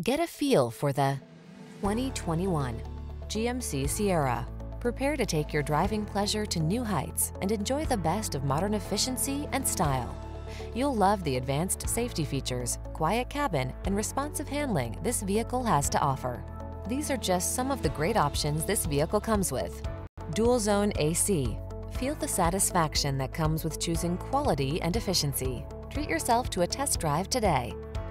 Get a feel for the 2021 GMC Sierra. Prepare to take your driving pleasure to new heights and enjoy the best of modern efficiency and style. You'll love the advanced safety features, quiet cabin, and responsive handling this vehicle has to offer. These are just some of the great options this vehicle comes with. Dual zone AC. Feel the satisfaction that comes with choosing quality and efficiency. Treat yourself to a test drive today.